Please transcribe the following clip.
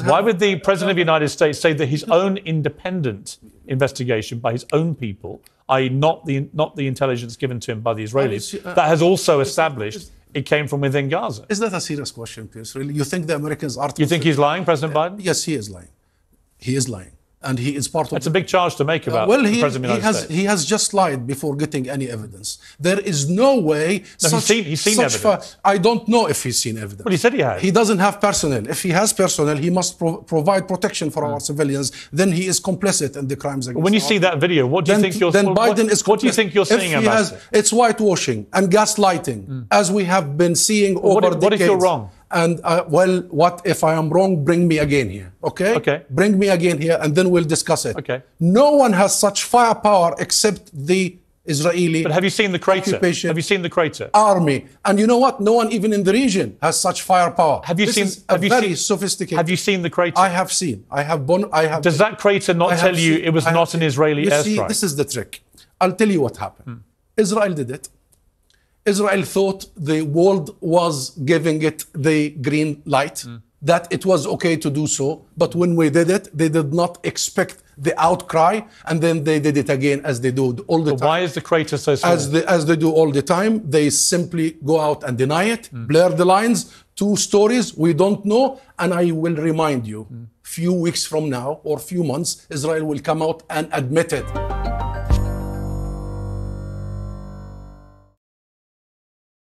Americans Why would the President of the United States say that his own independent investigation by his own people, i.e., not the, not the intelligence given to him by the Israelis, uh, that has also established it came from within Gaza? Is that a serious question, Piers? Really? You think the Americans are. You think he's lying, President Biden? Yes, he is lying. He is lying. And he is part of. That's a big charge to make about well, the he, President of the he United has States. he has just lied before getting any evidence. There is no way. No, he's seen- he's seen such evidence. I don't know if he's seen evidence. Well, he said he had. He doesn't have personnel. If he has personnel, he must pro- provide protection for our hmm. civilians. Then he is complicit in the crimes against. When you our see that video, what do you then, think you're then Biden what, is what do you think you're seeing, he has, Ambassador? it's whitewashing and gaslighting, hmm. as we have been seeing over what if- what if you're wrong? And uh, well, what if I am wrong? Bring me again here, okay? Okay. Bring me again here, and then we'll discuss it. Okay. No one has such firepower except the Israeli But have you seen the crater? Occupation. Have you seen the crater? army. And you know what? No one even in the region has such firepower. Have you This seen? is a Have you very seen? sophisticated. Have you seen the crater? I have seen. I have. Bon- I have. Does that crater not I tell you seen- it was not an Israeli you See, this is the trick. I'll tell you what happened. Israel did it. Israel thought the world was giving it the green light, mm. that it was okay to do so. But when we did it, they did not expect the outcry, and then they did it again as they do all the time. Why is the crater so small? As they, as they do all the time, they simply go out and deny it, mm. blur the lines, two stories we don't know. And I will remind you, mm. few weeks from now or few months, Israel will come out and admit it.